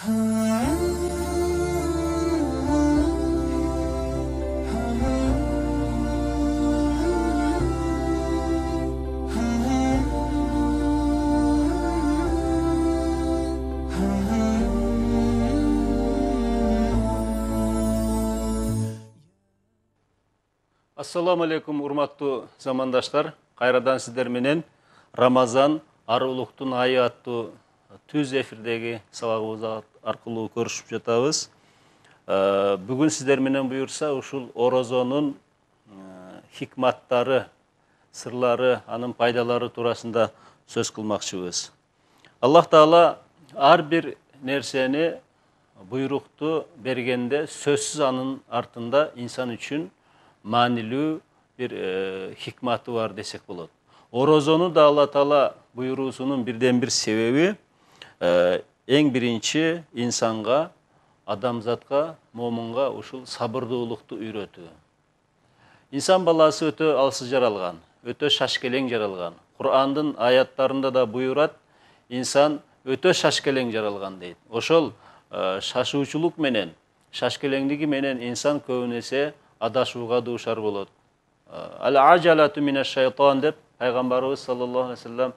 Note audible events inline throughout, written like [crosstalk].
ассаламу алейкум урматтуу замандаштар. Кайрадан сиздер менен рамазан арулуктун айы аттуу түз эфирдеги сабагыбыз аркылуу көрүшүп жатабыз. Бүгүн сиздер менен буюрса ушул орозонун хикматтары сырлары анын пайдалары туурасында сөз кылмакчыбыз. Аллах таала ар бир нерсени буйрукту бергенде сөзсүз анын артында инсан үчүн маанилүү бир хикматы бар десек болот. Орозону да алла таала буйруусунун бирден бир себеби эң биринчи инсанга адамзатка момунга ушул сабырдуулукту үйрөтүү. Инсан баласы өтө алсыз жаралган өтө шашкелең жаралган. Курандын аяттарында да буйрат инсан өтө шашкелең жаралган дейт. Ошол шашуучулук менен шашкелеңдиги менен инсан көбүн эсе адашууга дуушар болот. Ал ажалату мина шайтан деп пайгамбарыбыз саллаллаху алейхи вассалам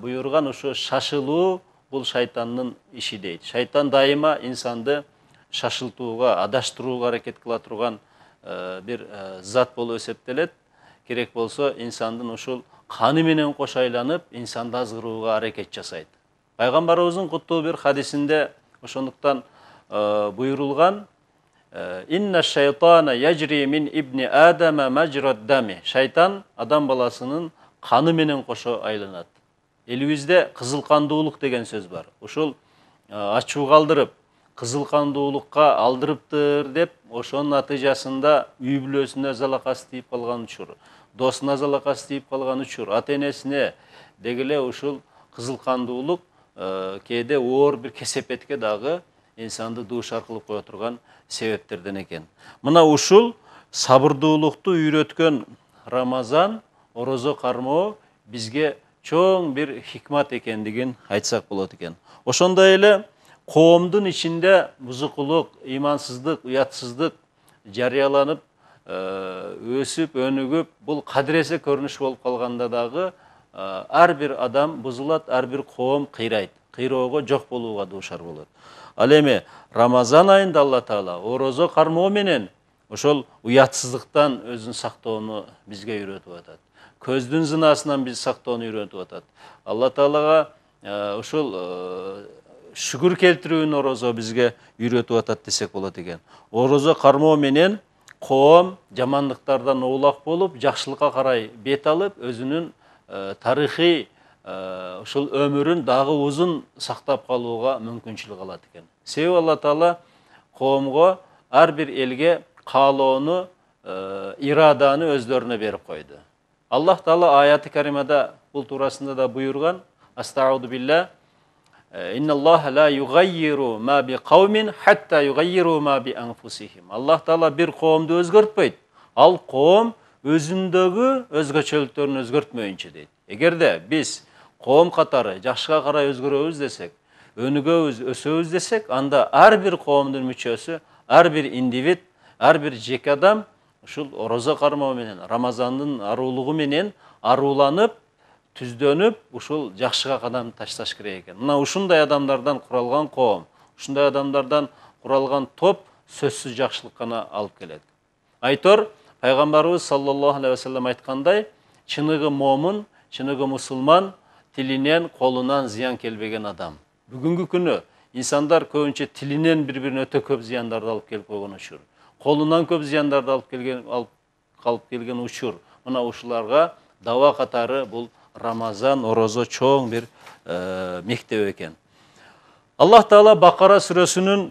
буйруган ушу шашылуу бул шайтандын иши дейт шайтан дайыма инсанды шашылтууга адаштырууга аракет кыла турган бир зат болуп эсептелет керек болсо инсандын ушул каны менен айланып инсанды азгырууга аракет жасайт пайгамбарыбыздын куттуу бир хадисинде ошондуктан буйрулган инна шайтана яжри мин ибни адама мажрад дами шайтан адам баласынын каны менен кошо айланат элибизде кызыл кандуулук деген сөз бар. Ушул ачуу калдырып кызыл кандуулукка алдырыптыр деп ошонун натыйжасында үй бүлөсүнө залакасы тийип калган учур досуна залакасы тийип калган учур ата энесине деги эле ушул кызыл кандуулук кээде оор бир кесепетке дагы инсанды дуушар кылып кое турган себептерден экен. Мына ушул сабырдуулукту үйрөткөн рамазан орозо кармоо бизге чоң бир хикмат экендигин айтсак болот экен. Ошондой эле коомдун ичинде бузукулук ыймансыздык уятсыздык жарыяланып өсүп өнүгүп бул кадыресе көрүнүш болуп калганда дагы ар бир адам бузулат ар бир коом кыйрайт. Кыйроого жок болууга дуушар болот. Ал эми рамазан айында алла таала орозо кармоо менен ошол уятсыздыктан өзүн сактоону бизге үйрөтүп атат. Көздүн зынасынан бизди сактоону үйрөтүп атат алла таалага ушул шүгүр келтирүүнү орозо бизге үйрөтүп атат десек болот экен орозо кармоо менен коом жамандыктардан оолак болуп жакшылыкка карай бет алып өзүнүн тарыхый ушул өмүрүн дагы узун сактап калууга мүмкүнчүлүк алат экен себеби алла таала коомго ар бир элге каалоону ираданы өздөрүнө берип койду аллах таала аяты каримада бул туурасында да буйруган астауду билля аллах таала бир коомду өзгөртпөйт ал коом өзүндөгү өзгөчөлүктөрүн өзгөртмөйүнчө дейт эгерде биз коом катары жакшыга карай өзгөрөбүз десек өнүгөбүз өсөбүз десек анда коомдун мүчөсү ар бир индивид ар бир жеке адам ушул орозо кармоо менен рамазандын арулугу менен аруланып түздөнүп ушул жакшыга кадам ташташ керек экен. Мына ушундай адамдардан куралган коом ушундай адамдардан куралган топ сөзсүз жакшылык гана алып келет. Айтор пайгамбарыбыз саллаллаху алейхи вассалам айткандай чыныгы момун чыныгы мусулман тилинен колунан зыян келбеген адам бүгүнкү күнү инсандар көбүнчө тилинен бири бирине өтө көп зыяндарды алып келип койгон учур қолынан көп зияндарды алып келген алып қалып келген учур мына ұшыларға дава қатары бұл рамазан орозо чоң бір ә, мектеп екен аллах таала Бақара сүресінің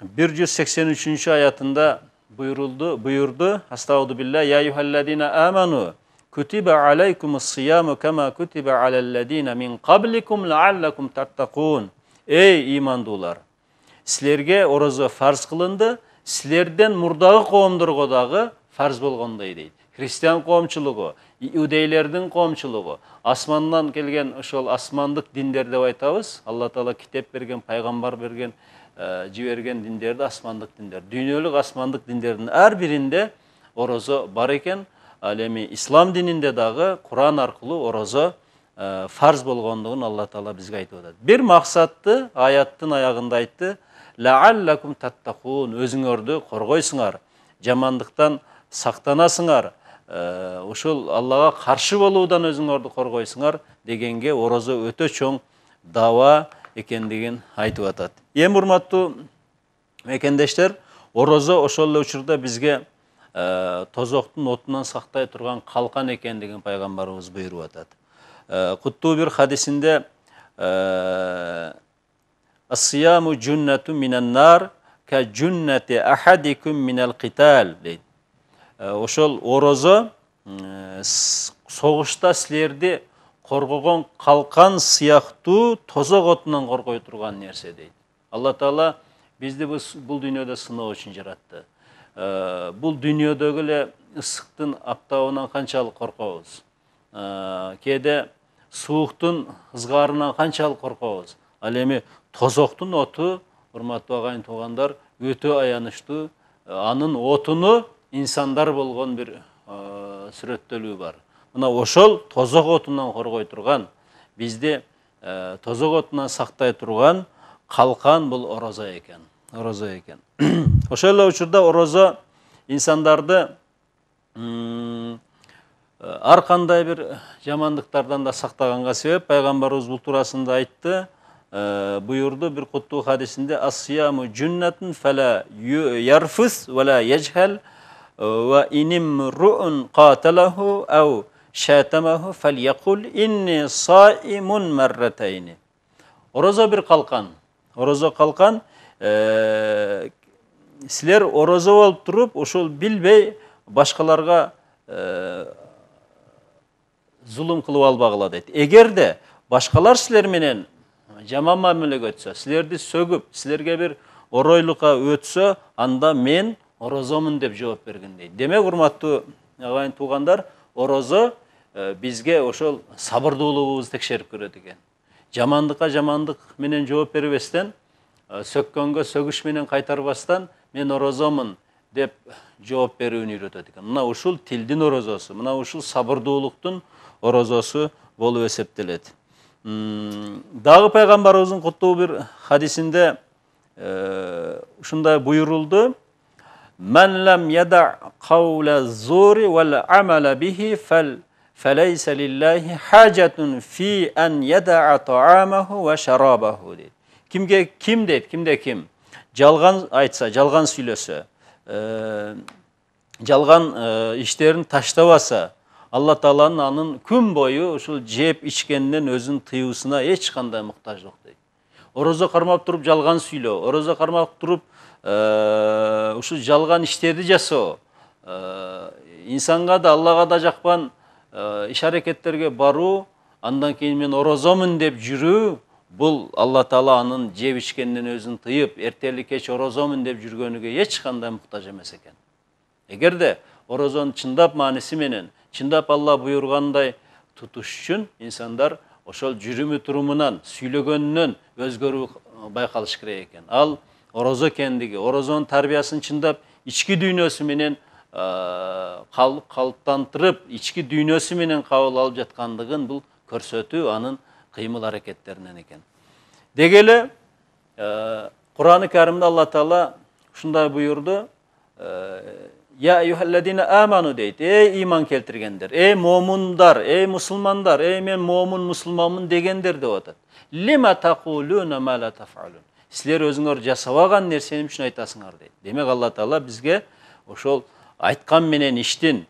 183. сексен аятында буйрулду буйурду астауду я юхалладина аману кутиба алейкум сияму кама кутиба алалладина мин кабликум лааллакум таттакун эй имандулар!» силерге орозо фарз кылынды силерден мурдагы коомдорго дагы фарз болгондой дейт христиан коомчулугу иудейлердин коомчулугу асмандан келген ошол асмандык диндер деп айтабыз алла таала китеп берген пайгамбар берген жиберген диндерди асмандык диндер дүйнөлүк асмандык диндердин ар биринде орозо бар экен ал эми ислам дининде дагы куран аркылуу орозо фарз болгондугун алла таала бизге айтып атат бир максатты аяттын аягында айтты лааллакум таттакун өзүңөрдү коргойсуңар жамандыктан сактанасыңар ушул аллага каршы болуудан өзүңөрдү коргойсуңар дегенге орозо өтө чоң даба экендигин айтып атат эми урматтуу мекендештер орозо ошол эле учурда бизге тозоктун отунан сактай турган калкан экендигин пайгамбарыбыз буйруп атат куттуу бир хадисинде ассияму джуннату минаннар ка джуннати ахадикум минал китал дейт ошол орозо согушта силерди коргогон калкан сыяктуу тозок отунан коргой турган нерсе дейт алла таала бизди бул дүйнөдө сыноо үчүн жаратты дүйнөдөгү эле ысыктын аптабынан канчалык коркобуз кээде сууктун ызгаарынан канчалык коркобуз ал эми тозоктун оту урматтуу агайын туугандар өтө аянычтуу анын отуну инсандар болгон бир сүрөттөлүү бар. Мына ошол тозок отунан коргой турган бизди тозок отунан сактай турган калкан бул орозо экен орозо экен [clears throat] ошол эле учурда орозо инсандарды ар кандай бир жамандыктардан да сактаганга себеп пайгамбарыбыз бул туурасында айтты. Буюрду бир куттуу хадисинде ассияму джуннатун фала ярфус вала яжхал ва инимруун каталаху ау шатамаху фальякул инни саимун марратайни орозо бир калкан орозо калкан силер орозо болуп туруп ошол билбей башкаларга зулум кылып албагыла дейт эгерде башкалар силер жаман мамилеге өтсө силерди сөгүп силерге бир оройлукка өтсө анда мен орозомун деп жооп бергин дейт демек урматтуу агайын туугандар орозо бизге ошол сабырдуулугубузду текшерип көрөт экен жамандыкка жамандык менен жооп бербестен сөккөнгө сөгүш менен кайтарбастан мен орозомун деп жооп берүүнү үйрөтөт экен мына ушул тилдин орозосу мына ушул сабырдуулуктун орозосу болуп эсептелет дагы пайгамбарыбыздын куттуу бир хадисинде ушундай буйрулду من لم يدع قول الزور والعمل به فل فليس لله حاجة في أن يدع طعامه وشرابه deydi. Kimge kim deydi, kimde kim? Жалган айтса, жалган сүйлөсө, жалган иштерин таштабаса, алла тааланын анын күн бою ушул жеп ичкенинен өзүн тыюусуна эч кандай муктаждык дейт орозо кармап туруп жалган сүйлөө орозо кармап туруп ушул жалган иштерди жасоо инсанга да аллага да жакпан иш аракеттерге баруу андан кийин мен орозомун деп жүрүү бул алла таала анын жеп ичкенинен өзүн тыйып эртели кеч орозомун деп жүргөнүгө эч кандай муктаж эмес экен эгерде орозонун чындап мааниси менен чындап алла буйругандай тутуш үчүн инсандар ошол жүрүмү турумунан сүйлөгөнүнөн өзгөрүү байкалыш керек экен. Ал орозо экендиги орозонун тарбиясын чындап ички дүйнөсү менен калыптандырып ички дүйнөсү менен кабыл алып жаткандыгын бул көрсөтүү анын кыймыл аракеттеринен экен. Деги эле курани каримде алла таала ушундай буйурду я юхалладина аману дейт эй иман келтиргендер эй момундар эй мусулмандар эй мен момун мусулманмын дегендер деп атат лима такулуна ма ла силер өзүңөр жасабаган нерсени үчүн айтасыңар дейт демек алла таала бизге ошол айткан менен иштин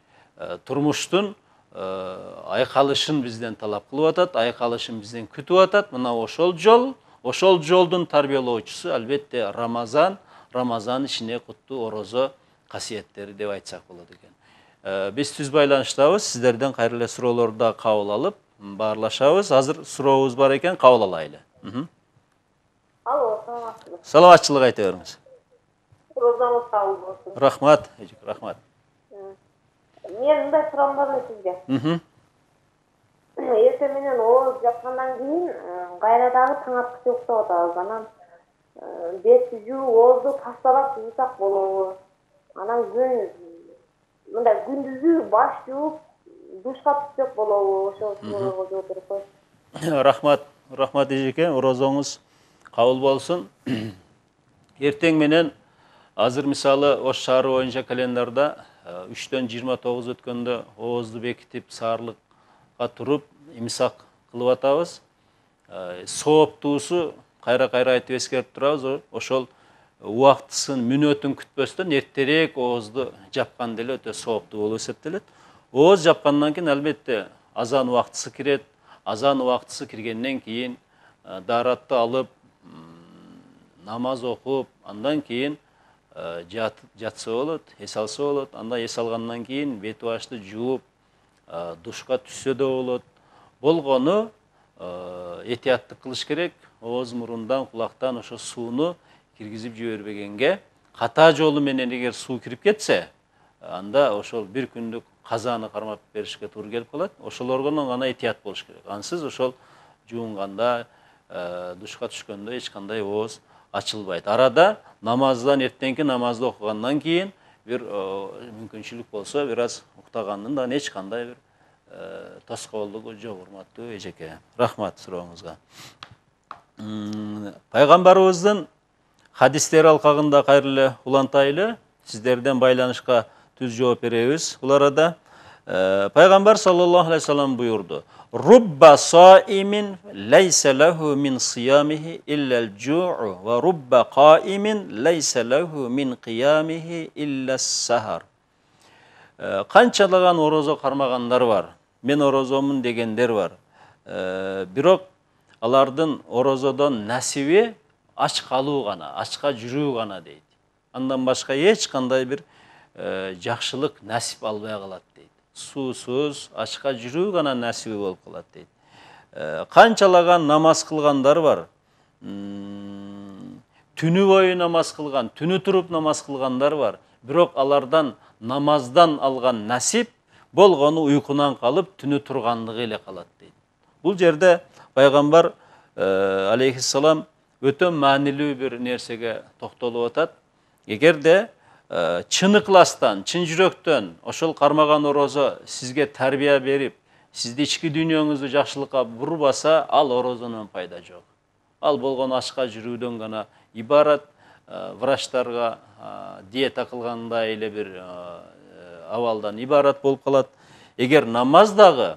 турмуштун айкалышын бизден талап кылып атат айкалышын бизден күтүп атат мына ошол жол ошол жолдун тарбиялоочусу албетте рамазан рамазан ичине куттуу орозо касиеттери деп айтсак болот экен биз түз байланыштабыз сиздерден кайра эле суроолорду дагы кабыл алып баарлашабыз азыр сурообуз бар экен кабыл алайлы алло саламатсызбы саламатчылык айта бериңиз розаңыз кабыл болсун рахмат рахмат. Мен мындай суроом бар эле сизге эртең менен ооз жапкандан кийин кайра дагы таң аткыча уктап атабыз анан бетти жууп оозду таштап жуусак болобу анан күн мындай күндүзү баш жууп душка түшсөк болобу ошол суроого жооп берип коюңуз рахмат рахмат эжеке оразоңуз кабыл болсун. [clears throat] Эртең менен азыр мисалы ош шаары боюнча календарда э, үчтөн жыйырма тогуз өткөндө оозду бекитип саарлыкка туруп имсак кылып атабыз. Э, сооптуусу кайра кайра айтып эскертип турабыз ошол убактысын мүнөтүн күтпөстөн эртерээк оозду жапкан деле өтө сооптуу болуп эсептелет. Ооз жапкандан кийин албетте азан убактысы кирет. Азан убактысы киргенден кийин э, дааратты алып намаз окуп андан кийин э, жатса болот эс алса болот анда эс алгандан кийин бет башты жууп э, душка түшсө да болот. Болгону этияттык кылыш керек. Ооз мурундан кулактан ошо сууну киргизип жибербегенге ката жолу менен эгер суу кирип кетсе анда ошол бир күндүк казаны кармап беришке туура келип калат ошолорго гана этият болуш керек ансыз ошол жуунганда душка түшкөндө эч кандай ооз ачылбайт арада намаздан эртеңки намазды окугандан кийин бир мүмкүнчүлүк болсо бир аз уктагандын да эч кандай бир тоскоолдугу жок урматтуу эжеке рахмат сурооңузга пайгамбарыбыздын хадистери алкагында кайра эле улантайлы сиздерден байланышка түз жооп беребиз бул арада Э, пайгамбар саллаллаху алейхи вассалам буйурду рубба саимин лейса лаху мин сиямихи иллал жуу ва рубба каимин лейса лаху мин киямихи илля сахар Э, канчалаган орозо кармагандар бар мен орозомун дегендер бар. Э, бирок алардын насиби ач калуу гана ачка жүрүү гана дейт андан башка эч кандай бир жакшылык насип албай калат дейт суусуз ачка жүрүү гана насиби болуп калат дейт канчалаган намаз кылгандар бар түнү бою намаз кылган түнү туруп намаз кылгандар бар бирок алардан намаздан алган насип болгону уйкунан калып түнү тургандыгы эле калат дейт бул жерде пайгамбар э, өтө маанилүү бир нерсеге токтолуп атат эгерде э, чын ыкластан чын жүрөктөн ошол кармаган орозо сизге тарбия берип сизди ички дүйнөңүздү жакшылыкка бурбаса ал орозонун пайда жок ал болгону ачка жүрүүдөн гана ибарат Э, врачтарга э, диета кылгандай эле бир абалдан ибарат болуп калат эгер намаз дагы э,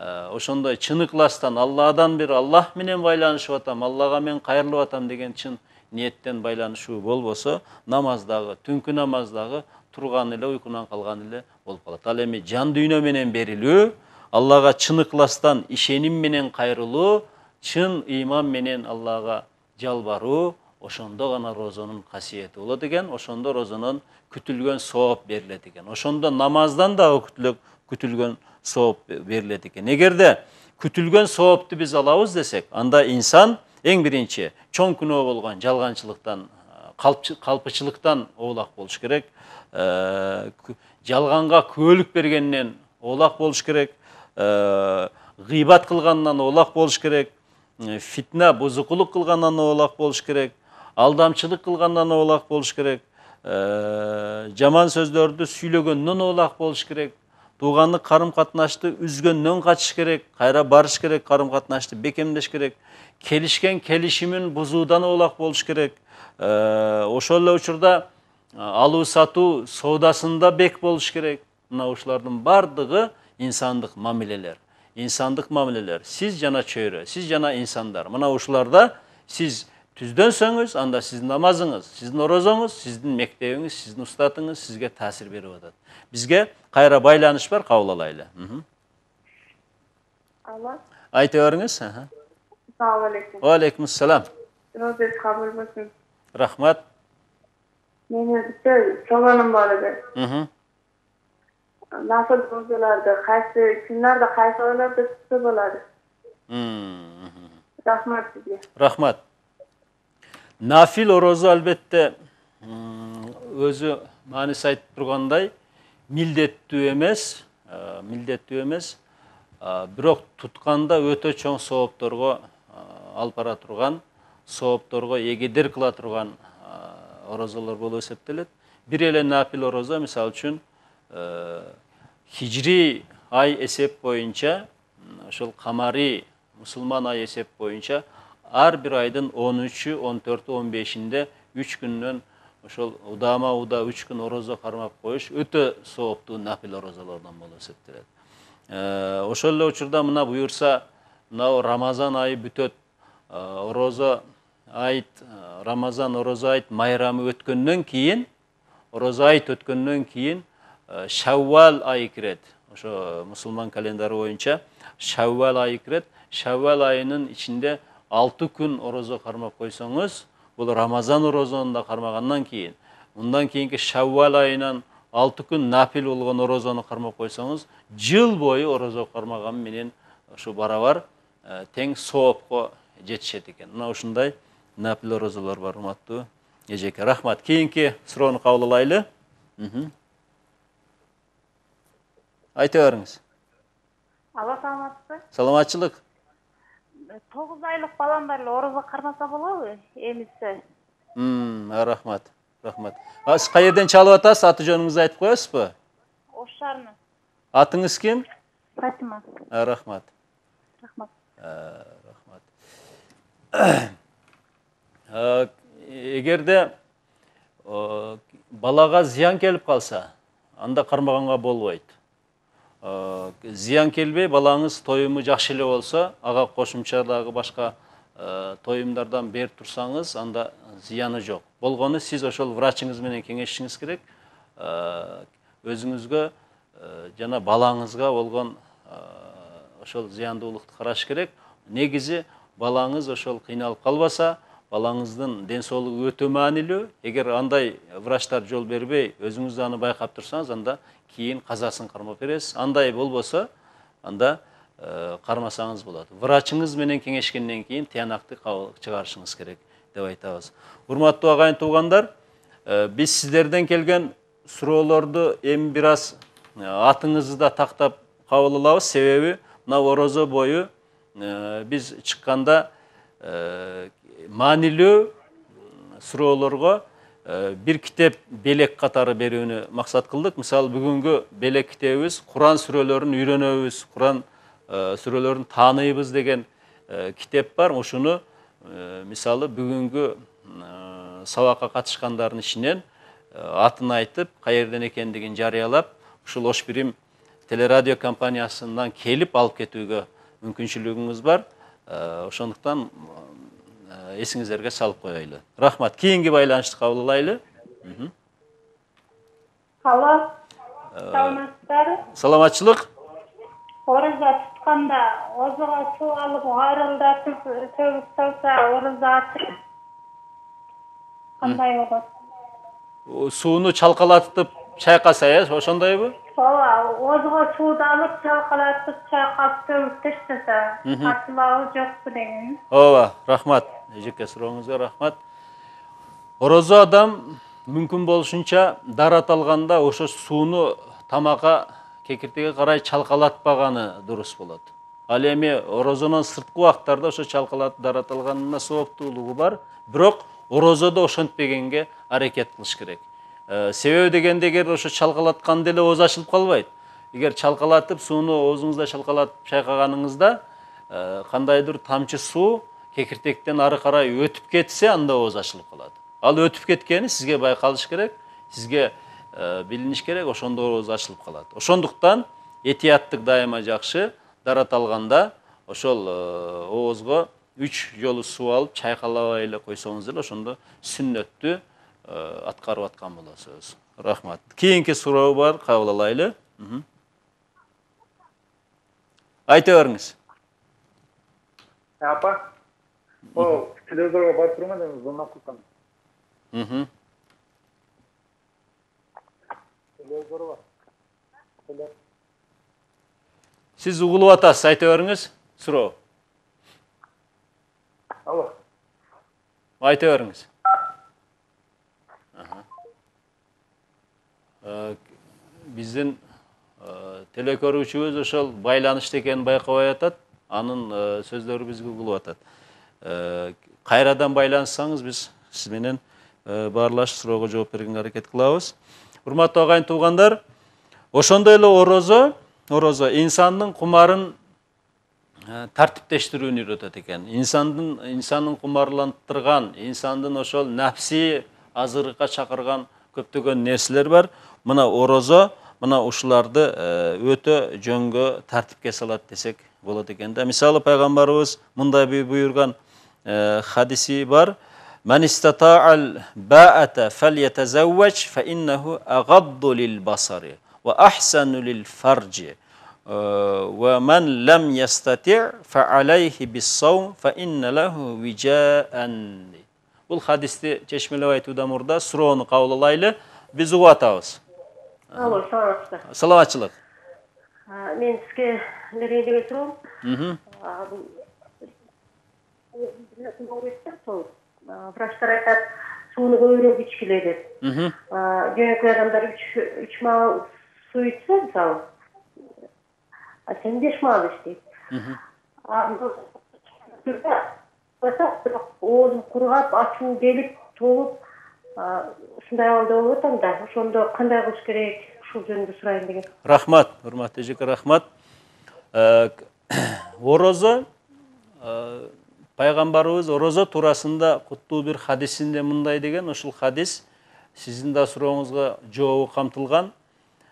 ошондой чын ыкластан алладан бир аллах менен байланышып атам аллага мен кайрылып атам деген чын ниеттен байланышуу болбосо намаз дагы түнкү намаз дагы турган эле уйкунан калган эле болуп калат. Ал эми жан дүйнө менен берилүү аллага чын ыкластан ишеним менен кайрылуу чын ыйман менен аллага жалбаруу ошондо гана розонун касиети болот экен ошондо розонун күтүлгөн сооп берилет экен ошондо намаздан дагы күтүлгөн сооп берилет экен эгерде күтүлгөн соопту биз алабыз десек анда инсан эң биринчи чоң күнөө болгон жалганчылыктан калпычылыктан оолак болуш керек жалганга күбөлүк бергенден оолак болуш керек гыйбат кылгандан оолак болуш керек фитна бузукулук кылгандан оолак болуш керек алдамчылык кылгандан оолак болуш керек жаман сөздөрдү сүйлөгөндөн оолак болуш керек. Туугандык карым катнашты үзгөндөн качыш керек. Кайра барыш керек карым катнашты бекемдеш керек. Келишкен келишимин бузуудан оолак болуш керек. Э, ошол эле учурда э, алуу сатуу соодасында бек болуш керек. Мына ушулардын баардыгы инсандык мамилелер. Инсандык мамилелер. Сиз жана чөйрө сиз жана инсандар. Мына ушуларда сиз түздөнсөңүз анда сиздин намазыңыз сиздин орозоңуз сиздин мектебиңиз сиздин устатыңыз сизге таасир берип атат бизге кайра байланыш бар кабыл алайлы Мхм. алло айта бериңиз Аха. салам алейкум алейкум ассалам розет кабыл болсун рахмат менин бүттө чогонум бар эди Мхм. нафыл розаларды кайсы ойлорду tutsa болот Мхм. рахмат рахмат нафил орозо албетте м, өзү мааниси айтып тургандай милдеттүү эмес э, милдеттүү эмес э, бирок тутканда өтө чоң соопторго э, алып бара турган соопторго эгедер кыла турган орозолор болуп эсептелет бир эле нафил орозо мисалы үчүн хижри ай эсеп боюнча ошол камари мусулман ай эсеп боюнча ар бир он төртү он бешинде үч күндөн ошол удама уда үч күн орозо кармап коюш өтө сооптуу нафил орозолордон болуп эсептелет ошол эле учурда мына буюрса мынау рамазан айы бүтөт орозо айт рамазан орозо айт майрамы өткөндөн кийин орозо айт өткөндөн кийин шаввал айы кирет ошо мусулман календары боюнча шаввал айы кирет шаввал айынын ичинде алты күн орозо кармап койсоңуз бул рамазан орозону да кармагандан кийин мындан кийинки шаввал айынан алты күн нафил болгон орозону кармап койсоңуз жыл бою орозо кармаган менен ушу барабар тең соопко жетишет экен мына ушундай нафил орозолор бар урматтуу эжеке рахмат. Кийинки суроону кабыл алайлы айта бериңиз алло саламатсызбы саламатчылык тогуз айлык балам бар эле орозо кармаса болобу эмизсе рахмат рахмат. Сиз каерден чалып атасыз? Аты жөнүңүздү айтып коесузбу ош шаарынан атыңыз ким фатима. Рахмат. Рахмат. Рахмат. [clears throat] Эгерде балага зыян келип калса анда кармаганга болбойт зыян келбей балаңыз тоюму жакшы эле болсо ага кошумча дагы башка тоюмдардан берип турсаңыз анда зыяны жок болгону сиз ошол врачыңыз менен кеңешишиңиз керек. Өзүңүзгө жана балаңызга болгон ошол зыяндуулукту караш керек. Негизи балаңыз ошол кыйналып калбаса балаңыздын ден соолугу өтө маанилүү. Эгер андай врачтар жол бербей өзүңүз аны байкап турсаңыз анда кийин казасын кармап бересиз андай болбосо анда кармасаңыз болот врачыңыз менен кеңешкенден кийин тыянакты чыгарышыңыз керек деп айтабыз урматтуу агайын туугандар биз сиздерден келген суроолорду эми бир аз атыңызды да тактап кабыл алабыз себеби мына орозо бою биз чыкканда маанилүү суроолорго бир китеп белек катары берүүнү максат кылдык. Мисалы бүгүнкү белек китебибиз куран сүрөлөрүн үйрөнөбүз куран сүрөлөрүн тааныйбыз деген китеп бар. Ушуну мисалы бүгүнкү сабакка катышкандардын ичинен атын айтып каерден экендигин жарыялап ушул ош бирим телерадио компаниясынан келип алып кетүүгө мүмкүнчүлүгүңүз бар. Ошондуктан эсиңиздерге салып коелу рахмат кийинки байланышты кабыл алайлы алло. Саламатсыздарбы саламатчылык орозо тутканда озого суу алып айрылдатып төгүп салса орозо ачып кандай болот сууну чалкалатып чайкаса э? Ошондойбу ооба озго сууду алып чалкалатып чайкап төгүп таштаса ачылабы жокпу деген. Ооба рахмат. Эжеке сурооңузга рахмат. Орозо адам мүмкүн болушунча дарат алганда ошо сууну тамакка кекиртеге карай чалкалатпаганы дурус болот ал эми орозонун сырткы убактарда ошо чалкалатып дарат алганына сооптуулугу бар. Бирок орозодо ошентпегенге аракет кылыш керек. Себеби дегенде эгер ошо чалкалатканда эле ооз ачылып калбайт эгер чалкалатып сууну оозуңузда чалкалатып чайкаганыңызда кандайдыр тамчы суу кекиртектен ары карай өтүп кетсе анда ооз ачылып калат ал өтүп кеткени сизге байкалыш керек сизге билиниш керек ошондо ооз ачылып калат ошондуктан этияттык дайыма жакшы дарат алганда ошол оозго үч жолу суу алып чайкалабай эле койсоңуз деле ошондо сүннөттү аткарып аткан болосуз рахмат кийинки суроо бар кабыл алайлы айта бериңиз апа ол телевизорго барып турмун эми звонок кылсам телевизор бар сиз угулуп атасыз айта бериңиз суроо алло айта бериңиз биздин телекөрүүчүбүз ошол байланышта экенин байкабай атат анын сөздөрү бизге угулуп атат Э, кайрадан байланышсаңыз биз сиз менен э, баарлашып суроого жооп бергенге аракет кылабыз урматтуу агайын туугандар ошондой эле орозо орозо инсандын кумарын тартиптештирүүнү үйрөтөт экен инсандын инсандын кумарлантырган инсандын ошол нафсий азырыкка чакырган көптөгөн нерселер бар мына орозо мына ушуларды өтө жөнгө тартипке салат десек болот экен да мисалы пайгамбарыбыз мындай буйруган hadisi var. Men istata'al ba'ate felyetezevveç fe innehu agaddu lil basari ve ahsenu lil farci ve men lem yestati' fe aleyhi bis savm fe inne lehu vica'enni. Bu hadisi Çeşmeli Vaytu'da burada Suro'nu kavlalaylı biz uvatavız. Алло, саламатчылык. А, врачтар айтат сууну көбүрөөк ичкиле деп жөнөкөй адамдар үч маал суу ичсе мисалы а сен беш маал ич дейт оозум кургап ачуу келип толуп ушундай абалда болуп атам да ошондо кандай кылыш керек ушул жөнүндө сурайын деген Рахмат, урматтуу эжеке, рахмат. Э, [coughs] Орозо пайгамбарыбыз орозо туурасында куттуу бир хадисинде мындай деген, ушул хадис сиздин да сурооңузга жообу камтылган.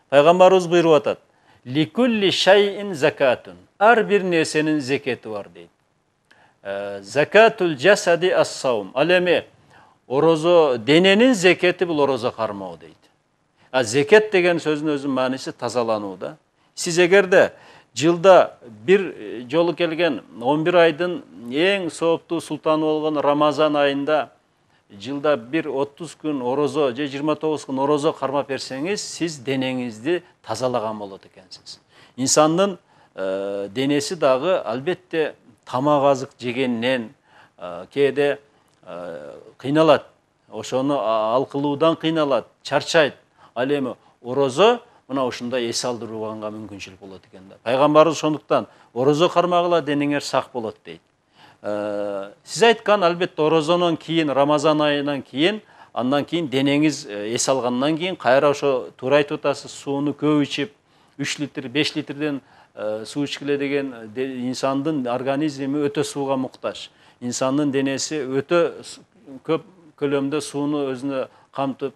Пайгамбарыбыз буйруп атат: "Ликулли шайин закатун." Ар бир нерсенин зекети бар дейт. Э, Закатул жасади ас-саум. Ал эми орозо дененин зекети бул орозо кармоо дейт. А зекет деген сөздің өзінің мәнісі тазалану да. Сіз егерде жылда бір э, жолы келген 11 айдың ең сооптуу султаны болған Рамазан айында жылда бір 30 күн орозо же 29 күн орозо кармап берсеңиз, сиз денеңизди тазалаган болот экенсиз. Инсандын э, денеси дагы албетте тамак азык жегеннен э, кээде э, кыйналат. Ошону а- ал кылуудан кыйналат, чарчайт. Ал орозо мына ушундай эс алдырууга мүмкүнчүлүк болот экен да. Пайгамбарыбыз ошондуктан орозо кармагыла денеңер сак болот дейт. Э, Сиз айткан албетте орозонон кийин Рамазан айынан кийин андан кийин денеңиз эс алгандан кийин кайра ошо туура айтып атасыз сууну көп ичип 3 литр 5 литрден э, суу ичкиле деген де- инсандын организми өтө сууга муктаж. Инсандын денеси өтө көп көлөмдө сууну өзүнө камтып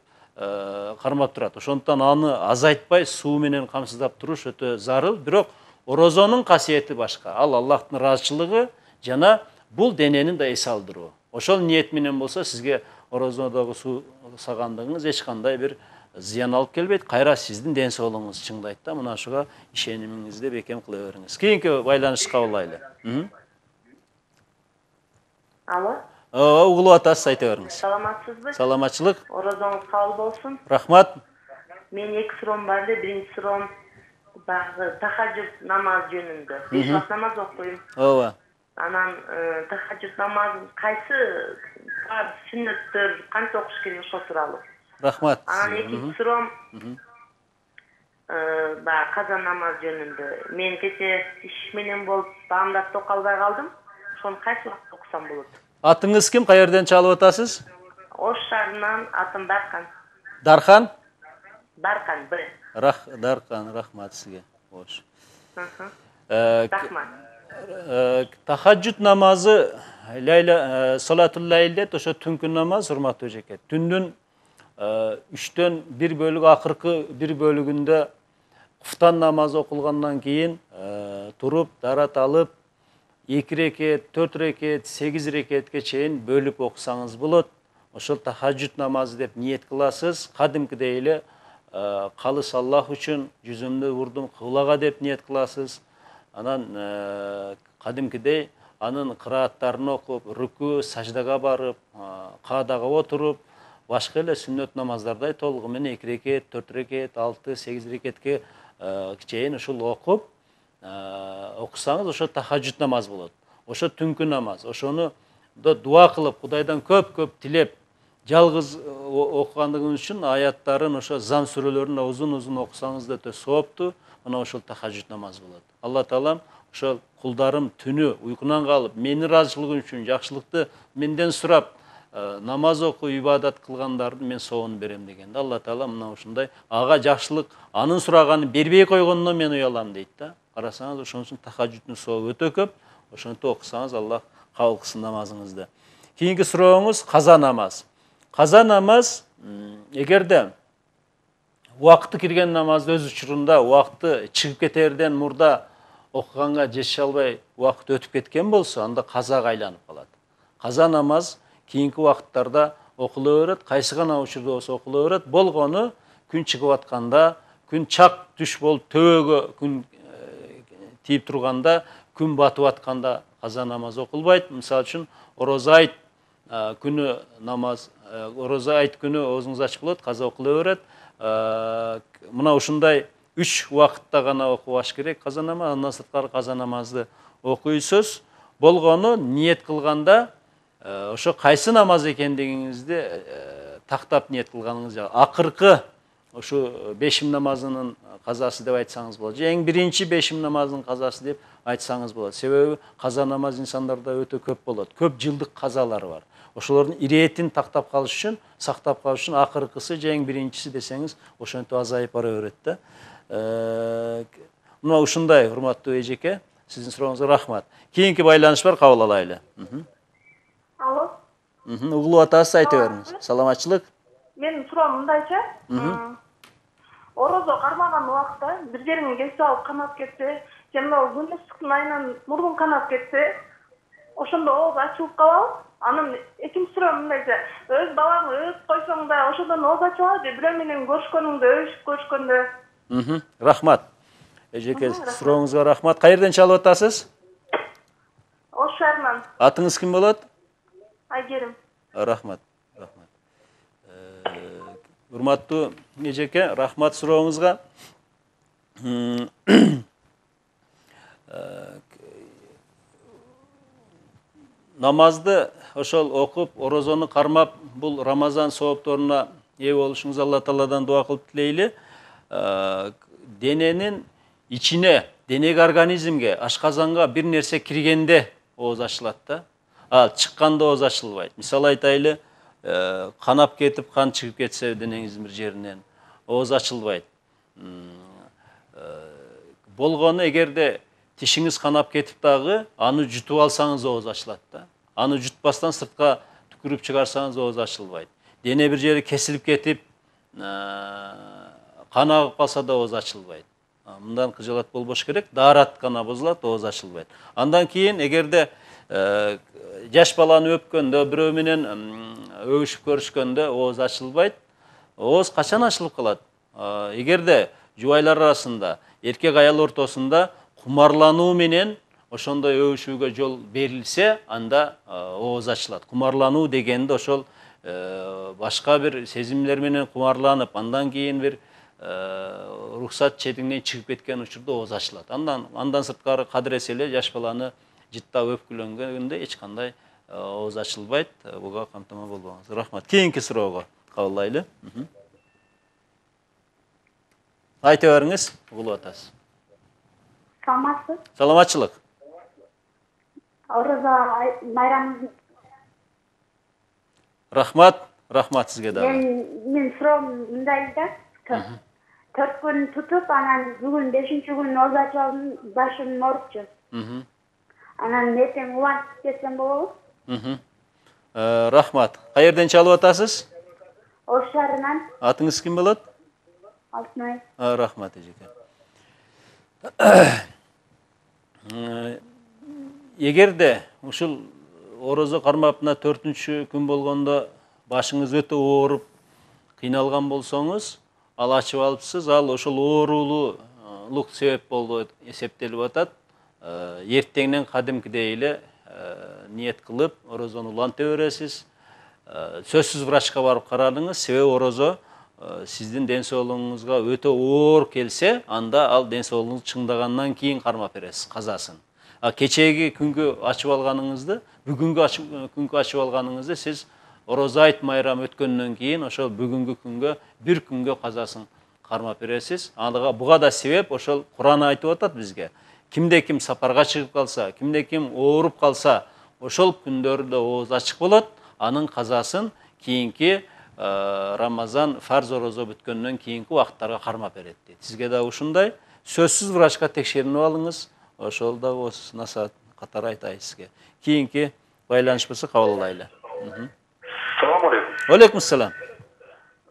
кармап турат. Ошондуктан аны азайтпай суу менен камсыздап туруш өтө зарыл. Бирок орозонун касиети башка. Ал Аллахтын ыраазычылыгы жана бул дененин да эс алдыруу. Ошол ниет менен болсо сизге орозодогу суу сагандыгыңыз эч кандай бир зыян алып келбейт. Кайра сиздин ден соолугуңуз чыңдайт да. Мына ошого ишенимиңизди бекем кыла бериңиз. Кийинки алайлы. Мгм. алло Ооба, угулуп атасыз, айта бериңиз. саламатсызбы Саламатчылык. орозоңуз кабыл болсун Рахмат. менин эки суроом бар эле биринчи суроом баягы тахажжуд намаз жөнүндө беш убакыт намаз окуйм Ооба. анан э, тахажжуд намазын кайсы фарз сүннөттөр канча окуш керек ошол тууралуу Рахмат. анан экинчи суроом э, баягы каза намаз жөнүндө мен кечээ иш менен болуп таамдатты окуя албай калдым ошону кайсы убакытта окусам болот? Атыңыз ким? Каерден чалып атасыз? ош шаарынан атым даркан Дархан? даркан б Рах, Дархан, рахмат сізге. Хош. Мхм. Э, рахмат э, тахаджуд намазы лайла э, салатул лайл дейт ошо түнкү намаз урматтуу эжеке түндүн үчтөн бир бөлүгү акыркы бир бөлүгүндө куфтан намазы окулгандан кийин э, туруп дарат алып эки рекет төрт рекет сегиз рекетке чейин бөлүп окусаңыз болот ошол тахаджуд намазы деп ниет кыласыз кадимкидей эле э, калыс аллах үчүн жүзүмдү урдум кыблага деп ниет кыласыз анан э, кадимкидей анын кырааттарын окуп рүкү саждага барып э, каадага отуруп башка эле сүннөт намаздардай толугу менен эки рекет төрт рекет алты сегиз рекетке э, чейин ушул окуп э, окусаңыз ошо тахаджуд намаз болот ошо түнкү намаз ошону да дуа кылып кудайдан көп көп тилеп жалгыз э, окугандыгыңыз үчүн аяттарын ошо зам сүрөлөрүн узун узун окусаңыз да өтө сооптуу мына ошол тахажжуд намаз болот алла таалам ошол кулдарым түнү уйкунан калып менин ыраазычылыгым үчүн жакшылыкты менден сурап э, намаз окуп ибадат кылгандарды мен соонун берем дегенде алла таала мына ушундай ага жакшылык анын сураганын бербей койгонуна мен уялам дейт да. Карасаңыз ошон үчүн тахажжудтун сообу өтө көп ошентип окусаңыз аллах кабыл кылсын намазыңызды кийинки сурооңуз каза намаз каза намаз эгерде убакыты кирген намазды өз учурунда убакыты чыгып кетерден мурда окуганга жетише албай убакыт өтүп кеткен болсо анда казага айланып калат каза намаз кийинки убакыттарда окула берет кайсы гана учурда болсо окула берет болгону күн чыгып атканда күн чак түш болуп төбөгө күн тийип турганда күн батып атканда каза намаз окулбайт мисалы үчүн орозо айт күнү намаз орозо айт күнү оозуңуз ачык болот каза окула берет Э, мына ушундай үч убакытта гана окубаш керек каза намаз андан сырткары каза намазды окуйсуз болгону ниет кылганда э, ошо кайсы намаз экендигиңизди э, тактап ниет кылганыңыз жакшы акыркы ушу бешим намазынын казасы деп айтсаңыз болот же эң биринчи бешим намазынын казасы деп айтсаңыз болот себеби каза намаз инсандарда өтө көп болот көп жылдык казалар бар ошолордун иретин тактап калыш үчүн сактап калыш үчүн акыркысы же эң биринчиси десеңиз ошентип азайып бара берет да мына ушундай урматтуу эжеке сиздин сурооңузга рахмат кийинки байланыш бар кабыл алайлы. Алло, угулуп атасыз айта бериңиз саламатчылык менин суроом мындайча. Орозо кармаган убакта бир жериң кесип алып канап кетсе, же мына күн ысыктын айынан мурдуң канап кетсе, ошондо ооз ачылып калабы? Анан экинчи суроом мындайча, өз балаңы өп койсоң да ошодон ооз ачылабы же бирөө менен көрүшкөнүңдө, өбүшүп көрүшкөндө? Рахмат. Эжеке сурооңузга рахмат. каерден чалып атасыз? Ош шаарынан. Атыңыз ким болот? Айгерим. рахмат рахмат. Э, урматтуу эжеке рахмат сурооңузга намазды ошол окуп орозону кармап бул рамазан соопторуна ээ болушуңузду алла тааладан дуа кылып тилейли дененин ичине денеги организмге ашказанга бир нерсе киргенде ооз ачылат да ал чыкканда ооз ачылбайт мисалы айтайлы э, канап кетип кан чыгып кетсе денеңиздин бир жеринен ооз ачылбайт М, э, болгону эгерде тишиңиз канап кетип дагы аны жутуп алсаңыз ооз ачылат да. Аны жутпастан сыртка түкүрүп чыгарсаңыз ооз ачылбайт дене бир жери кесилип кетип э, кан агып калса да ооз ачылбайт А, мындан кыжалат болбош керек даарат гана бузулат ооз ачылбайт андан кийин эгерде э, жаш баланы өпкөндө бирөө менен м, өбүшүп көрүшкөндө ооз ачылбайт. Ооз качан ачылып калат А, эгерде жубайлар арасында эркек аял ортосунда кумарлануу менен ошондой өбүшүүгө жол берилсе анда ооз ачылат кумарлануу дегенде ошол э, башка бир сезимдер менен кумарланып андан кийин бир э, уруксат четиңнен чыгып кеткен учурда ооз ачылат андан андан сырткары кадыресе эле жаш баланы жыттап өпкүлөнгөндө эч кандай ооз ачылбайт Э, буга камтама болбоңуз рахмат. Кийинки суроого кабылдайлы Мхм. айта бериңиз угулуп атасыз Саламатсыз? саламатчылык Орозо майрамыңыз рахмат рахмат сизге дагы мен мен суроом мындай да тө- төрт күн тутуп анан бүгүн бешинчи күн ооз ачып алдым башым оорупчу Мхм. анан эртең улантып кетсем болобу Э, рахмат. Каерден чалып атасыз? Ош шаарынан атыңыз ким болот? Алтынай. А, рахмат эжеке Э, эгерде ушул орозо кармап мына төртүнчү күн болгондо башыңыз өтө ооруп кыйналган болсоңуз ал ачып алыпсыз ал ошол оорулуулук себеп болуп эсептелип атат. Эртеңнен кадимкидей эле ниет кылып орозону уланта бересиз Э, сөзсүз врачка барып карадыңыз себеби орозо э, сиздин ден соолугуңузга өтө оор келсе анда ал ден соолугуңуз чыңдагандан кийин кармап бересиз казасын. А кечээги күнгө ачып алганыңызды бүгүнкү ачып- күнгө ачып алганыңызды сиз орозо айт майрам өткөндөн кийин ошол бүгүнкү күнгө бир күнгө казасын кармап бересиз. Ага буга да себеп ошол куран айтып атат бизге. Кимде ким сапарга чыгып калса кимде ким ооруп калса ошол күндөрдө ооз ачык болот анын казасын кийинки рамазан фарз орозо бүткөндөн кийинки убакыттарга кармап берет дейт сизге дагы ушундай сөзсүз врачка текшеринип алыңыз ошол дагы осы насаат катары айтайын сизге кийинки байланыш болсо кабыл алайлы салам алейкум алейкум ассалам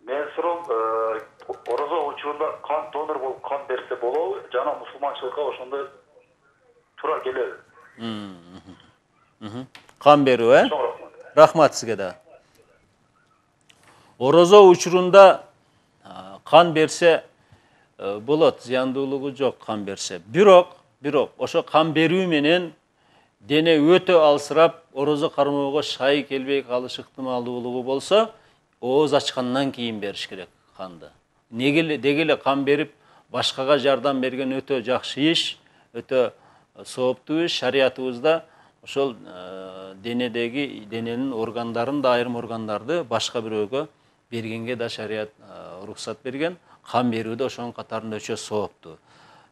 менин суроом орозо учурунда кан донор болуп кан берсе болобу жана мусулманчылыкка ошондой туура келеби кан берүү э рахмат сизге дагы орозо учурунда а, кан берсе болот зыяндуулугу жок кан берсе бирок бирок ошо кан берүү менен дене өтө алсырап орозо кармоого шай келбей калыш ыктымалдуулугу болсо ооз ачкандан кийин бериш керек канды деги эле кан берип башкага жардам берген өтө жакшы иш өтө сооптуу иш. Шариятыбызда ошол э, денедеги дененин органдарын да айрым органдарды башка бирөөгө бергенге да шарият э, уруксат берген кан берүү да ошонун катарында өчө сооптуу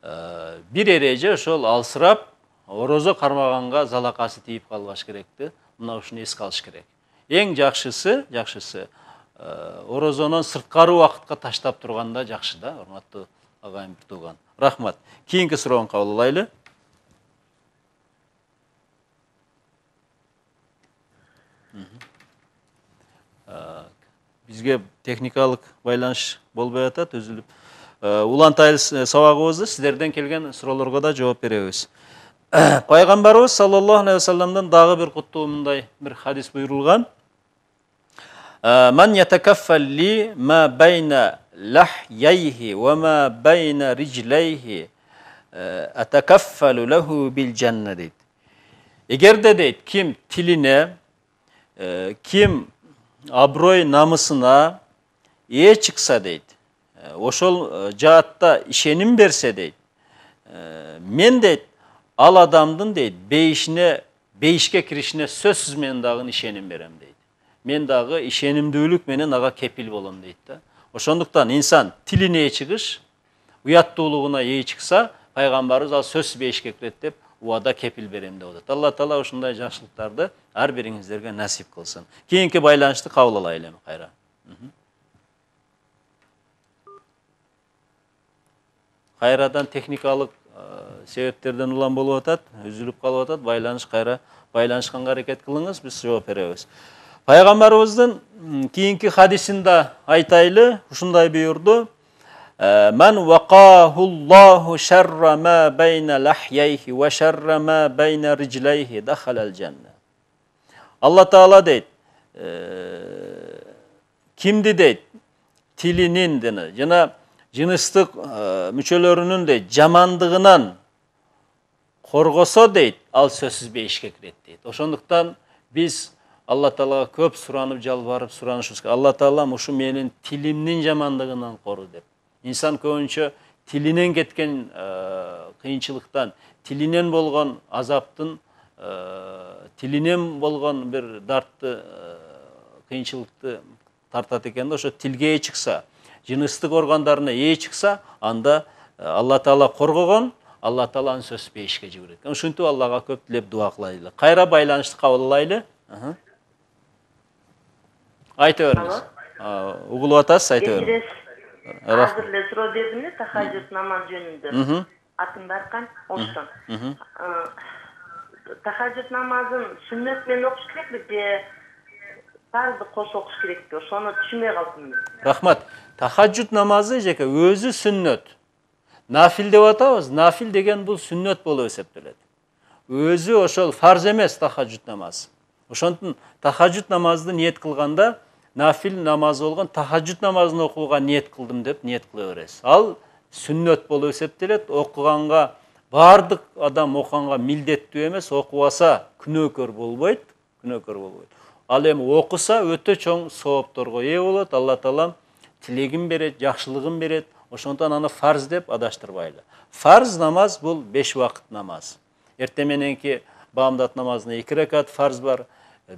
Э, бир эреже ошол алсырап орозо кармаганга залакасы тийип калбаш керекти. Мына ушуну эске алыш керек. Эң жакшысы жакшысы орозонун сырткары убакытка таштап турганда жакшы да урматтуу агайын бир тууган рахмат. Кийинки суроону кабыл алайлы. Бизге техникалык байланыш болбой атат үзүлүп улантайлы сабагыбызды сиздерден келген суроолорго да жооп беребиз [coughs] пайгамбарыбыз саллаллаху алейхи вассаламдан дагы бир куттуу мындай бир хадис буйрулган ма байна риджлайхи атакаффалу лаху бил жанна дейт эгерде дейт ким тилине ким аброй намысына ээ чыкса дейт. Ошол жаатта ишеним берсе дейт. Мен дейт ал адамдын дейт бейишине бейишке киришине сөзсүз мен дагы ишеним берем дейт. Мен дагы ишенимдүүлүк менен ага кепил болом дейт да. Ошондуктан инсан тилине ээ чыгыш уяттуулугуна ээ чыкса пайгамбарыбыз ал сөзсүз бейишке кирет деп убада кепил берем деп атат алла таала ушундай жакшылыктарды ар бириңиздерге насип кылсын кийинки байланышты кабыл алайлы эми кайра кайрадан техникалык себептерден улам болуп атат үзүлүп калып атат байланыш кайра байланышканга аракет кылыңыз биз жооп беребиз пайгамбарыбыздын кийинки хадисин да айтайлы ушундай буйурду Мән вақаху Аллаху шарра ма бәйна лахьяйхи ва шарра ма бәйна риджлейхи дахалал жанна. Алла Таала дейді, кімді дейді, тілінің дені, жана жыныстық мүшелерінің дейді, жамандығынан қорғоса дейді, ал сөзсіз бейішке кіреді дейді. Ошондықтан біз алла тағалаға көп сұранып жалбарып сұранышымыз алла тағалам ушу менин тилимдин жамандығынан қору деп инсан көбүнчө тилинен кеткен кыйынчылыктан тилинен болгон азаптын тилинен болгон бир дартты кыйынчылыкты тартат экен да ошо тилге ээ чыкса жыныстык органдарына ээ чыкса анда алла таала коргогон алла таала аны сөзсүз бейишке жиберет ушинтип аллага көп тилеп дуа кылайлы кайра байланышты кабыл алайлы айта бериңиз угулуп атасыз айта бериңиз азыр эле суроо бердим эле тахажжуд намаз жөнүндө атым даркан оштон тахажжуд намазын сүннөт менен окуш керекпи же фарды кошо окуш керекпи ошону түшүнбөй калдым рахмат. Тахажжуд намазы жеке өзү сүннөт нафил деп атабыз нафил деген бул сүннөт болуп эсептелет өзү ошол фарз эмес тахажжуд намазы ошондуктан тахажжуд намазды ниет кылганда нафил намазы болгон тахажжуд намазын окууга ниет кылдым деп ниет кыла бересиз ал сүннөт болуп эсептелет окуганга баардык адам окуганга милдеттүү эмес окубаса күнөөкөр болбойт күнөөкөр болбойт ал эми окуса өтө чоң соопторго ээ болот алла таалам тилегин берет жакшылыгын берет ошондуктан аны фарз деп адаштырбайлы фарз намаз бул беш убакыт намаз эртең мененки баамдат намазына эки ракат фарз бар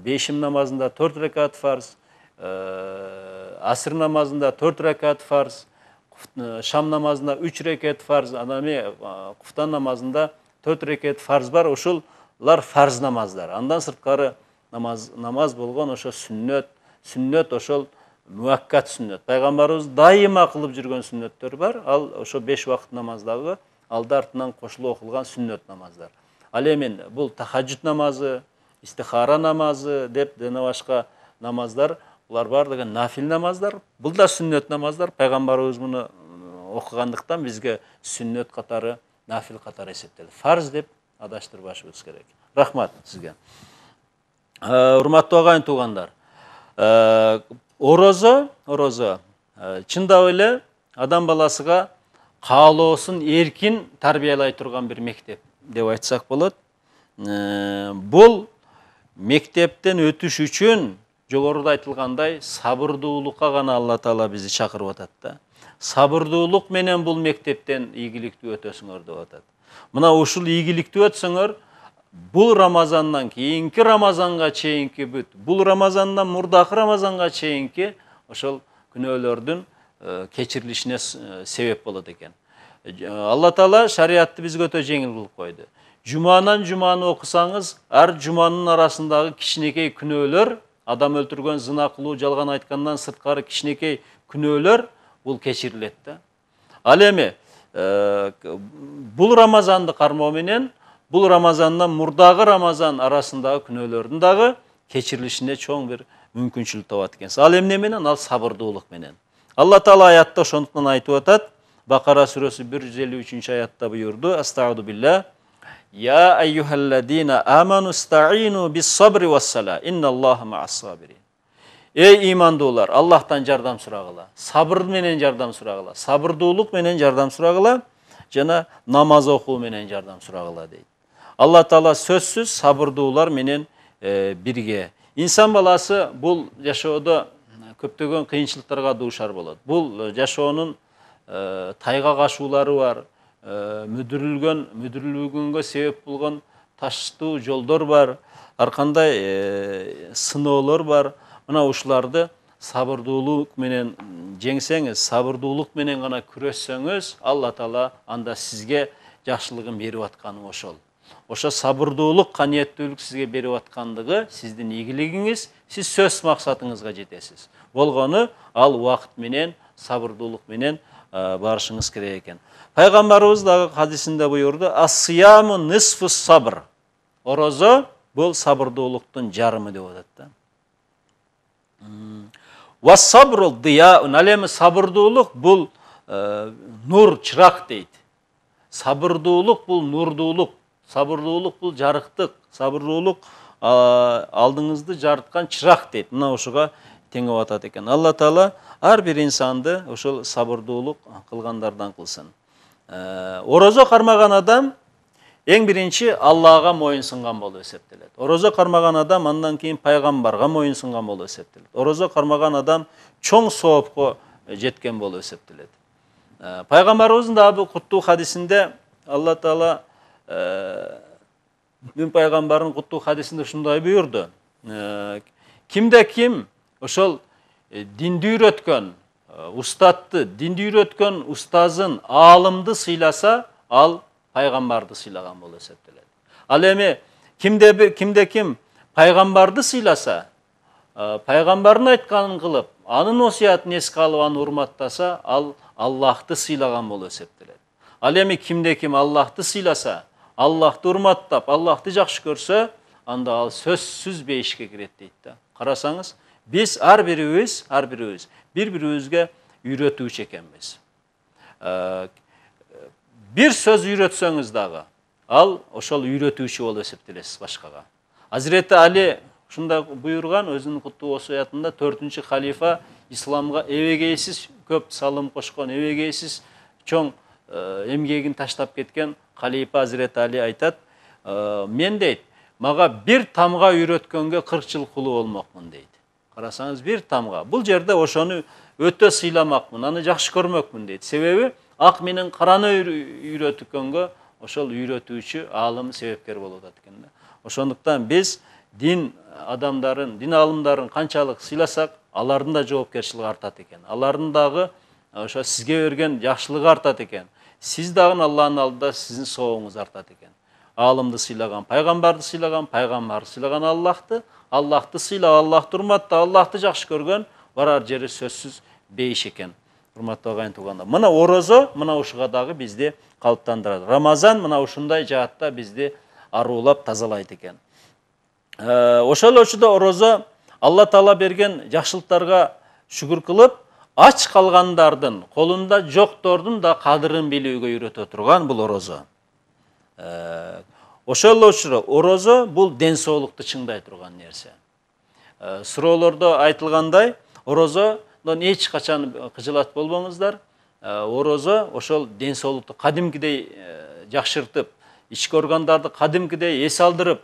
бешим намазында төрт ракат фарз аср намазында төрт ракат фарз Құф- шам намазында үч рекет фарз анан эми куфтан намазында төрт рекет фарз бар ушулар фарз намаздар. Андан сырткары намаз намаз болгон ошо сүннөт сүннөт ошол муаккат сүннөт пайгамбарыбыз дайыма кылып жүргөн сүннөттөр бар ал ошо беш убакыт намаздагы алды артынан кошулуп окулган сүннөт намаздар. Ал эми бул тахаджуд намазы истихара намазы деп жана башка намаздар булар баардыгы нафил намаздар бул да сүннөт намаздар пайгамбарыбыз муну окугандыктан бизге сүннөт катары нафил катары эсептелет фарз деп адаштырбашыбыз керек рахмат сизге Э, урматтуу агайын туугандар э, орозо орозо чындап эле адам баласыга каалоосун эркин тарбиялай турган бир мектеп деп айтсак болот бул мектептен өтүш үчүн жогоруда айтылгандай сабырдуулукка гана алла таала бизди чакырып атат да. Сабырдуулук менен бул мектептен ийгиликтүү өтөсүңөр деп атат. Мына ушул ийгиликтүү өтсөңөр бул рамазандан кийинки рамазанга чейинки бүт бул рамазандан мурдакы рамазанга чейинки ошол күнөөлөрдүн э, кечирилишине э, себеп болот экен. Э, алла таала шариатты бизге өтө жеңил кылып койду. Жуманан жуманы окусаңыз ар жуманын арасындагы кичинекей күнөөлөр адам өлтүргөн зына кылуу жалган айткандан сырткары кичинекей күнөөлөр бул кечирилет да ал эми к- бул рамазанды кармоо менен бул рамазандан мурдагы рамазан арасындагы күнөөлөрдүн дагы кечирилишине чоң бир мүмкүнчүлүк табат экенсиз ал эмне менен? Ал сабырдуулук менен. Алла таала аятта ошондуктан айтып атат бакара сүрөсү бир жүз элүү үчүнчү аятта буюрду астауду билля Айюхалладина аману стаину бис сабри вассала. Инналлаха маас сабирин. Эй имандуулар, Аллахтан жардам сурагыла. Сабыр менен жардам сурагыла. Сабырдуулук менен жардам сурагыла жана намаз окуу менен жардам сурагыла дейт. Алла Таала сөзсүз сабырдуулар менен бирге. Инсан баласы бул жашоодо көптөгөн кыйынчылыктарга дуушар болот. Бул жашоонун тайга кашуулары бар, мүдүрүлгөн мүдүрүлгөнгө себеп болгон таштуу жолдор бар, ар кандай э, сыноолор бар. Мына ушуларды сабырдуулук менен жеңсеңиз, сабырдуулук менен гана күрөссөңүз, Алла Таала анда сизге жакшылыгын берип атканы ошол. Ошо сабырдуулук, каниеттүүлүк сизге берип аткандыгы сиздин ийгилигиңиз, сиз сөз максатыңызга жетесиз. Болгону ал убакыт менен, сабырдуулук менен барышыңыз керек экен. Пайгамбарыбыз дагы хадисинде буюрду: "Ас-сияму нисфу сабр." Орозо бул сабырдуулуктун жарымы деп атат да. Вассабру дияун. Ал эми сабырдуулук бул э, нур, чырак дейт. Сабырдуулук бул нурдуулук. Сабырдуулук бул жарыктык. Сабырдуулук алдыңызды жарыткан чырак дейт. Мына ушуга теңеп атат экен. Алла Таала ар бир инсанды ошол сабырдуулук кылгандардан кылсын. Э, Орозо кармаган адам эң биринчи Аллага моюн сунган болуп эсептелет. Орозо кармаган адам андан кийин пайгамбарга моюн сунган болуп эсептелет. Орозо кармаган адам чоң соопко жеткен болуп эсептелет. Э, Пайгамбарыбыздын дагы куттуу хадисинде Алла Таала э, Мүн пайгамбардын куттуу хадисинде ушундай буюрду. Э, Кимде ким ошол э, динди үйрөткөн э, устатты, динди үйрөткөн устазын, аалымды сыйласа, ал пайгамбарды сыйлаган болуп эсептелет. Ал эми кимде кимде ким пайгамбарды сыйласа, э, пайгамбардын айтканын кылып, анын осуятын эске алып аны урматтаса, ал Аллахты сыйлаган болуп эсептелет. Ал эми кимде ким Аллахты сыйласа, Аллахты урматтап, Аллахты жакшы көрсө, анда ал сөзсүз бейишке кирет дейт да. Карасаңыз, биз ар бирибиз, ар бирибиз бири-бирибизге үйрөтүүчү экенбиз. Э, бир сөз үйрөтсөңүз дагы, ал ошол үйрөтүүчү болуп эсептелесиз башкага. Азирети Али ушундай буйруган өзүнүн куттуу осуятында 4 халифа исламга эбегейсиз көп салым кошкон, эбегейсиз чоң эмгегин таштап кеткен халифа Азирети Али айтат, «Э, мен дейт, мага бир тамга үйрөткөнгө 40 жыл кулу болмокмун дейт. Карасаңыз бир тамга. Бул жерде ошону өтө сыйламакмын, аны жакшы көрмөкмүн дейт. Себеби ак менен караны үйрө- үйрөткөнгө ошол үйрөтүүчү аалым себепкер болуп атат экен да. Ошондуктан биз дин адамдарын дин алымдарын канчалык сыйласак алардын да жоопкерчилиги артат экен алардын дагы ошо сизге берген жакшылыгы артат экен сиз дагы алланын алдында сиздин соогуңуз артат экен алымды сыйлаган пайгамбарды сыйлаган пайгамбарды сыйлаган аллахты аллахты сыйлап аллахты урматтап аллахты жакшы көргөн барар жери сөзсүз бейиш экен урматтуу агайын туугандар мына орозо мына ушуга дагы бизди калыптандырат рамазан мына ушундай жаатта бизди аруулап тазалайт экен ошол учурда орозо алла таала берген жакшылыктарга шүгүр кылып ач калгандардын колунда жоктордун да кадырын билүүгө үйрөтө турган бул орозо ошол учурда орозо бул ден соолукту чыңдай турган нерсе. Суроолордо айтылгандай орозодон эч качан кыжылат болбоңуздар? Орозо ошол ден соолукту кадимкидей жакшыртып ички органдарды кадимкидей эс алдырып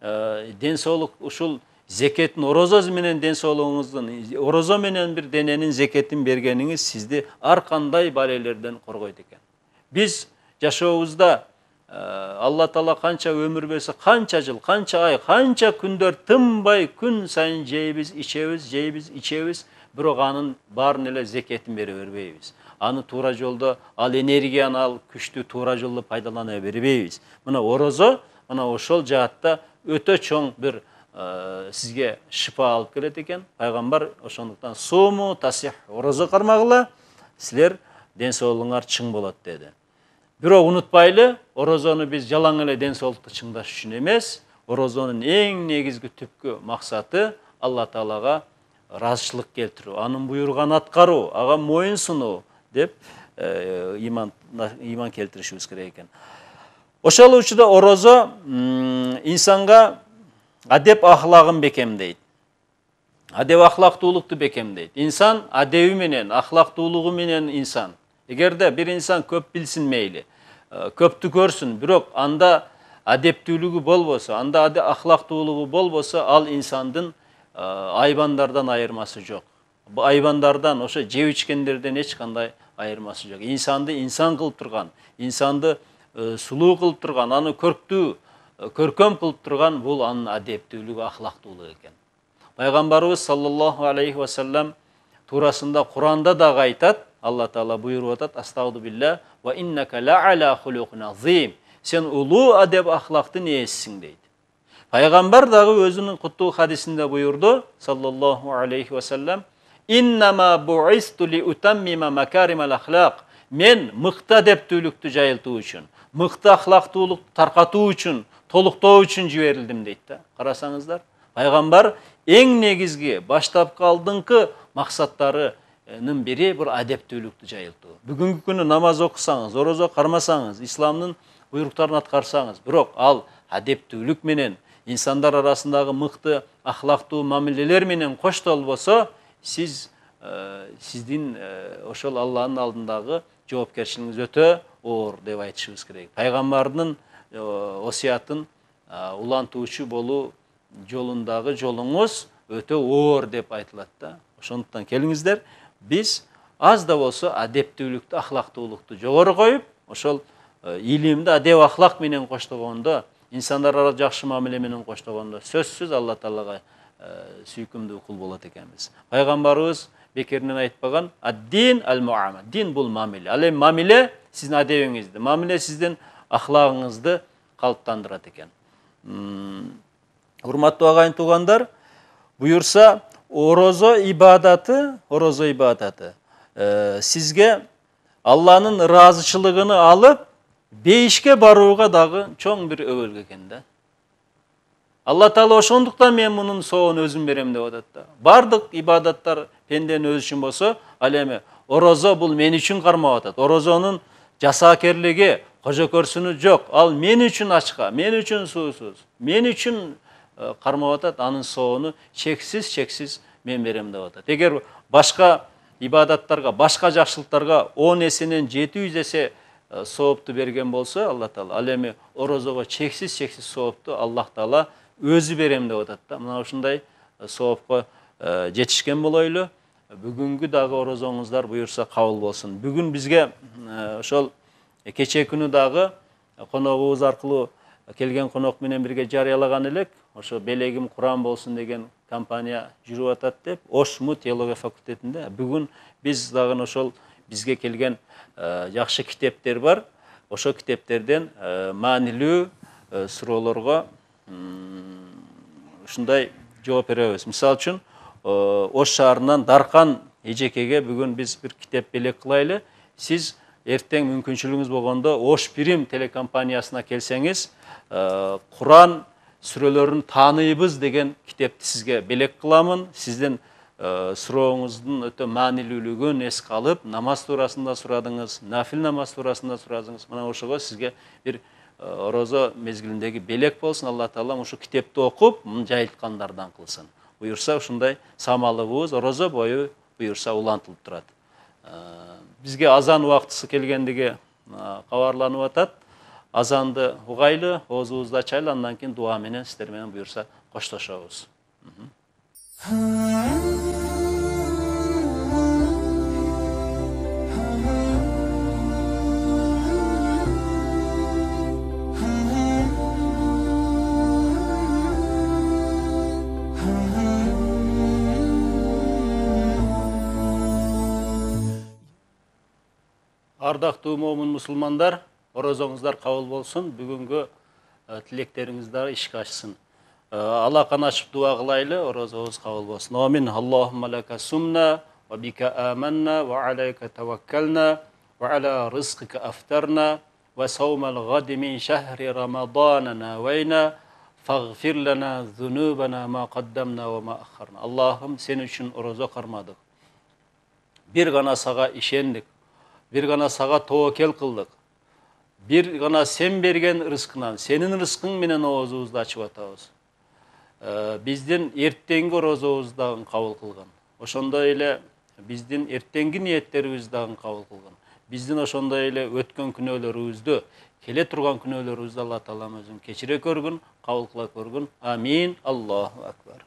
ден соолук ушул зекетин орозо менен ден соолугуңуздун орозо менен бир дененин зекетин бергениңиз сизди ар кандай балелерден коргойт экен? Биз жашообузда алла таала канча өмүр берсе канча жыл канча ай канча күндөр тынбай күн сайын жейбиз ичебиз жейбиз ичебиз бирок анын баарын эле зекетин бере бербейбиз. Аны туура жолдо ал энергияны ал күчтү туура жолдо пайдалана бербейбиз. Мына орозо мына ошол жаатта өтө чоң бир сизге шипа алып келет экен. Пайгамбар ошондуктан суму тасих орозо кармагыла силер ден соолугуңар чың болот деди. Бирок унутпайлы орозону биз жалаң эле ден соолукту чыңдаш үчүн эмес орозонун эң негизги түпкү максаты алла таалага ыраазычылык келтирүү анын буйруган аткаруу ага моюн сунуу деп иман иман келтиришибиз керек экен ошол учурда орозо инсанга адеп ахлагын бекемдейт адеп ахлактуулукту бекемдейт инсан адеби менен ахлактуулугу менен инсан эгерде бир инсан көп билсин мейли көптү көрсүн бирок анда адептүүлүгү болбосо анда ахлактуулугу болбосо ал инсандын айбандардан айырмасы жок. Айбандардан ошо жеп ичкендерден эч кандай айырмасы жок. Инсанды инсан кылып турган инсанды сулуу кылып турган аны көрктүү көркөм кылып турган бул анын адептүүлүгү ахлактуулугу экен. Пайгамбарыбыз саллаллаху алейхи туурасында куранда дагы айтат алла таала буйруп атат астагду билля ва иннака ла азим сен улуу адеп ахлактын ээсисиң дейт пайгамбар дагы өзүнүн куттуу хадисинде буйурду саллаллаху алейхи вассалам иннама буисту ли утаммима макаримал ахлак мен мыкты адептүүлүктү жайылтуу үчүн мыкты ахлактуулукту таркатуу үчүн толуктоо үчүн жиберилдим дейт да карасаңыздар пайгамбар эң негизги баштапкы алдыңкы максаттарынын бири бул адептүүлүктү жайылтуу бүгүнкү күнү намаз окусаңыз орозо кармасаңыз исламдын буйруктарын аткарсаңыз бирок ал адептүүлүк менен инсандар арасындагы мыкты ахлактуу мамилелер менен коштолбосо сиз сиздин ошол алланын алдындагы жоопкерчилигиңиз өтө оор деп айтышыбыз керек. Пайгамбардын осуятын улантуучу болуу жолундагы жолуңуз өтө оор деп айтылат да. Ошондуктан келиңиздер биз аз да болсо адептүүлүктү ахлактуулукту жогору коюп ошол илимди адеп ахлак менен коштогондо инсандар арасында жакшы мамиле менен коштогондо сөзсүз алла таалага сүйкүмдүү кул болот экенбиз пайгамбарыбыз бекеринен айтпаган аддин ал муамал дин бул мамиле ал эми мамиле сиздин адебиңизди мамиле сиздин ахлагыңызды калыптандырат экен урматтуу агайын туугандар буюрса орозо ибадаты орозо ибадаты сизге алланын ыраазычылыгын алып бейишке барууга дагы чоң бир өбөлгө экен да алла таала ошондуктан мен мунун соогун өзүм берем деп атат да ибадаттар пенденин өзү үчүн болсо ал эми орозо бул мен үчүн кармап атат орозонун жасаакерлиги кожокөрсүнү жок ал мен үчүн ачка мен үчүн суусуз мен үчүн кармап атат анын соону чексиз чексиз мен берем деп атат. Эгер башка ибадаттарга башка жакшылыктарга он эсенен жети жүз эсе соопту берген болсо алла таала ал эми орозого чексиз чексиз соопту аллах таала өзү берем деп атат да. Мына ушундай соопко жетишкен болойлу бүгүнкү дагы орозоңуздар буюрса кабыл болсун. Бүгүн бизге ошол кечээ күнү дагы коногубуз аркылуу келген конок менен бирге жарыялаган элек ошо белегим куран болсун деген компания жүрүп атат деп ошму теология факультетинде. Бүгүн биз дагы ошол бизге келген жакшы китептер бар. Ошол китептерден маанилүү суроолорго ушундай жооп беребиз. Мисалы үчүн ош шаарынан даркан эжекеге бүгүн биз бир китеп белек кылайлы. Сиз эртең мүмкүнчүлүгүңүз болгондо ош бирим телекомпаниясына келсеңиз куран сүрөлөрүн тааныйбыз деген китепти сизге белек кыламын сиздин сурооңуздун өтө маанилүүлүгүн эске алып намаз туурасында сурадыңыз нафил намаз туурасында сурадыңыз мына ошого сизге бир орозо мезгилиндеги белек болсун алла таалам ушу китепти окуп жайылткандардан кылсын буюрса ушундай самалыбыз орозо бою буюрса улантылып турат бизге азан убактысы келгендиги кабарланып атат азанды угайлы оозубузду ачайлы андан кийин дуа менен сиздер менен буюрса коштошобуз ардактуу момун мусулмандар орозоңуздар кабыл болсун бүгүнгү тилектериңиз дагы ишке ашсын. Алакан ачып дуа кылайлы орозобуз кабыл болсун амин. Аллахумма лака сумна ва бика аманна ва алайка таваккална ва аля ризкика афтарна ва саумал гади мин шахри рамадана навайна лана зунубана ма каддамна ва ма ахарна аллахым сен үчүн орозо кармадык бир гана сага ишендик бир гана сага тобокел бир гана сен берген рызкынан сенин рызкың менен оозубузду ачып атабыз биздин эртеңки орозобузду дагы кабыл кылгын ошондой эле биздин эртеңки ниеттерибизди дагы кабыл кылгын биздин ошондой эле өткөн күнөөлөрүбүздү келе турган күнөөлөрүбүздү алла таалам өзүң кечире көргүн кабыл кыла көргүн амин аллаху акбар